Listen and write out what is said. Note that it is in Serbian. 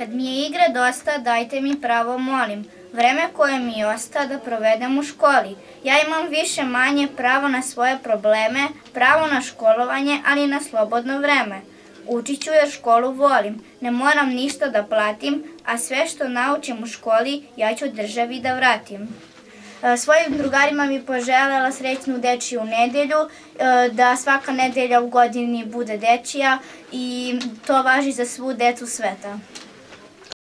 Kad mi je igre dosta, dajte mi pravo, molim. Vreme koje mi osta da provedem u školi. Ja imam više manje pravo na svoje probleme, pravo na školovanje, ali na slobodno vreme. Učit ću jer školu volim, ne moram ništa da platim, a sve što naučim u školi ja ću državi da vratim. E, svojim drugarima mi poželela srećnu dečiju nedelju, e, da svaka nedelja u godini bude dečija i to važi za svu decu sveta.